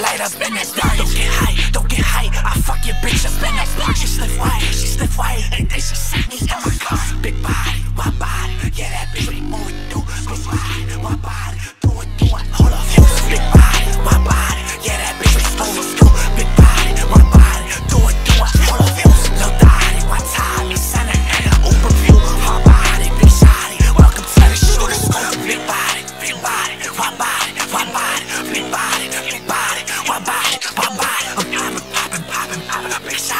light up and it's dark. Don't get high, don't get high. I fuck empezar.